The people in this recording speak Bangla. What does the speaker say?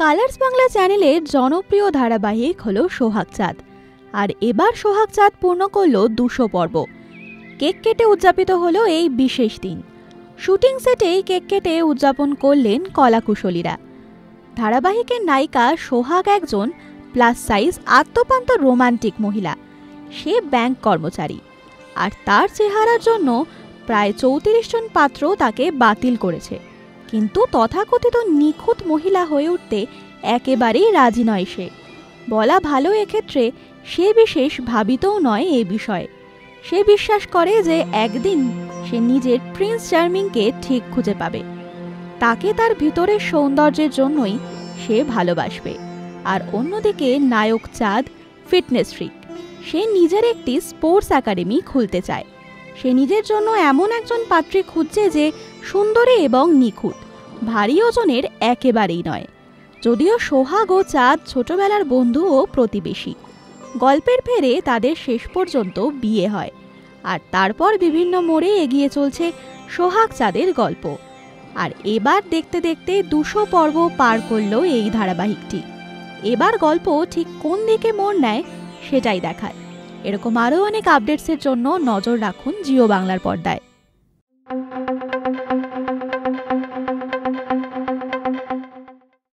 কালার্স বাংলা চ্যানেলের জনপ্রিয় ধারাবাহিক হলো সোহাগ চাঁদ। আর এবার সোহাগ চাঁদ পূর্ণ করল দুশো পর্ব। কেক কেটে উদযাপিত হলো এই বিশেষ দিন। শুটিং সেটেই কেক কেটে উদযাপন করলেন কলাকুশলীরা। ধারাবাহিকের নায়িকা সোহাগ একজন প্লাস সাইজ আত্মপান্ত রোমান্টিক মহিলা। সে ব্যাংক কর্মচারী। আর তার চেহারার জন্য প্রায় চৌত্রিশ জন পাত্র তাকে বাতিল করেছে। কিন্তু তথাকথিত নিখুঁত মহিলা হয়ে উঠতে একেবারেই রাজি নয় সে। বলা ভালো এক্ষেত্রে সে বিশেষ ভাবিতও নয় এ বিষয়ে। সে বিশ্বাস করে যে একদিন সে নিজের প্রিন্স চার্মিংকে ঠিক খুঁজে পাবে। তাকে তার ভিতরের সৌন্দর্যের জন্যই সে ভালোবাসবে। আর অন্যদিকে নায়ক চাঁদ ফিটনেস ফ্রিক, সে নিজের একটি স্পোর্টস একাডেমি খুলতে চায়। সে নিজের জন্য এমন একজন পাত্রী খুঁজছে যে সুন্দরী এবং নিখুঁত। ভারী ওজনের একেবারেই নয়। যদিও সোহাগ ও চাঁদ ছোটবেলার বন্ধু ও প্রতিবেশী। গল্পের ফেরে তাদের শেষ পর্যন্ত বিয়ে হয়। আর তারপর বিভিন্ন মোড়ে এগিয়ে চলছে সোহাগ চাঁদের গল্প। আর এবার দেখতে দেখতে দুশো পর্ব পার করল এই ধারাবাহিকটি। এবার গল্প ঠিক কোন দিকে মোড় নেয় সেটাই দেখায়। এরকম আরও অনেক আপডেটসের জন্য নজর রাখুন জিও বাংলার পর্দায়।